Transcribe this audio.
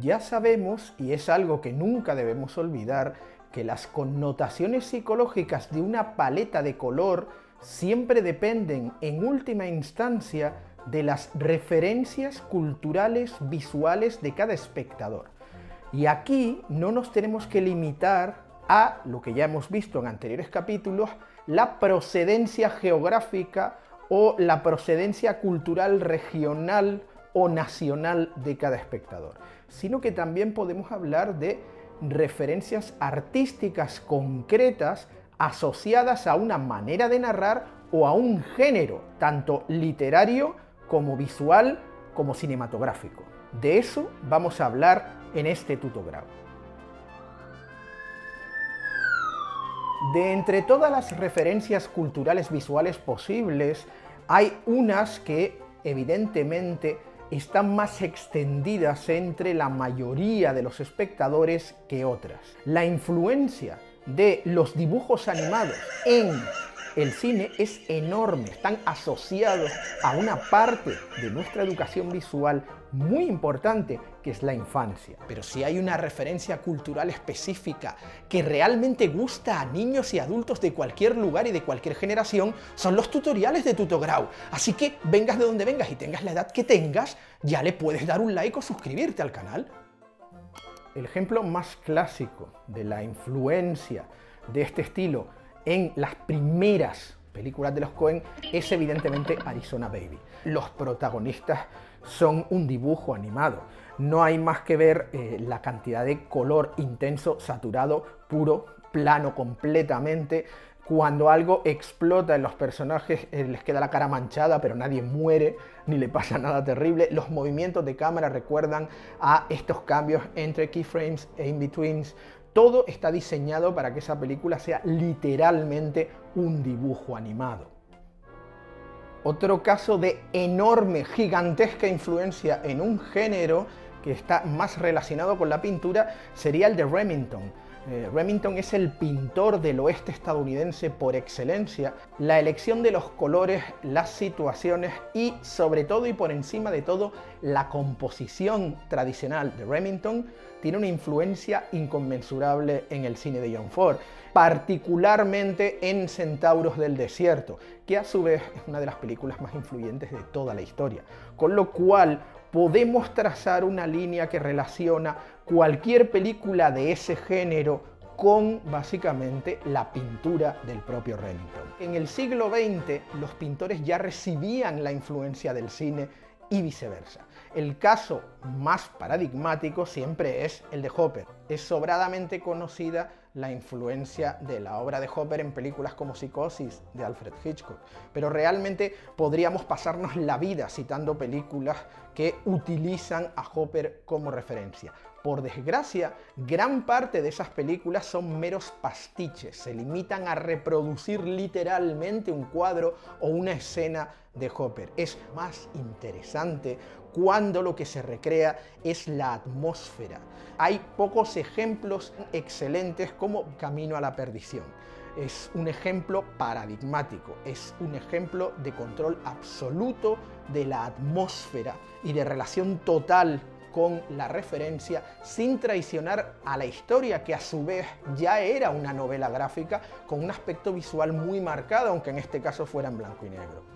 Ya sabemos, y es algo que nunca debemos olvidar, que las connotaciones psicológicas de una paleta de color siempre dependen en última instancia de las referencias culturales visuales de cada espectador. Y aquí no nos tenemos que limitar a lo que ya hemos visto en anteriores capítulos, la procedencia geográfica o la procedencia cultural regional o nacional de cada espectador, sino que también podemos hablar de referencias artísticas concretas asociadas a una manera de narrar o a un género, tanto literario como visual como cinematográfico. De eso vamos a hablar en este tutogrado. De entre todas las referencias culturales visuales posibles, hay unas que evidentemente están más extendidas entre la mayoría de los espectadores que otras. La influencia de los dibujos animados en el cine es enorme, están asociados a una parte de nuestra educación visual muy importante que es la infancia. Pero si hay una referencia cultural específica que realmente gusta a niños y adultos de cualquier lugar y de cualquier generación, son los tutoriales de Tutograu. Así que vengas de donde vengas y tengas la edad que tengas, ya le puedes dar un like o suscribirte al canal. El ejemplo más clásico de la influencia de este estilo en las primeras películas de los Cohen es evidentemente Arizona Baby. Los protagonistas son un dibujo animado. No hay más que ver eh, la cantidad de color intenso, saturado, puro, plano completamente. Cuando algo explota en los personajes eh, les queda la cara manchada, pero nadie muere ni le pasa nada terrible. Los movimientos de cámara recuerdan a estos cambios entre keyframes e in-betweens. Todo está diseñado para que esa película sea literalmente un dibujo animado. Otro caso de enorme, gigantesca influencia en un género que está más relacionado con la pintura sería el de Remington. Eh, Remington es el pintor del oeste estadounidense por excelencia. La elección de los colores, las situaciones y sobre todo y por encima de todo la composición tradicional de Remington tiene una influencia inconmensurable en el cine de John Ford, particularmente en Centauros del Desierto, que a su vez es una de las películas más influyentes de toda la historia. Con lo cual podemos trazar una línea que relaciona cualquier película de ese género con básicamente la pintura del propio Remington. En el siglo XX los pintores ya recibían la influencia del cine y viceversa. El caso más paradigmático siempre es el de Hopper. Es sobradamente conocida la influencia de la obra de Hopper en películas como Psicosis de Alfred Hitchcock, pero realmente podríamos pasarnos la vida citando películas que utilizan a Hopper como referencia. Por desgracia, gran parte de esas películas son meros pastiches, se limitan a reproducir literalmente un cuadro o una escena de Hopper. Es más interesante cuando lo que se recrea es la atmósfera. Hay pocos ejemplos excelentes como Camino a la Perdición. Es un ejemplo paradigmático, es un ejemplo de control absoluto de la atmósfera y de relación total con la referencia sin traicionar a la historia que a su vez ya era una novela gráfica con un aspecto visual muy marcado, aunque en este caso fuera en blanco y negro.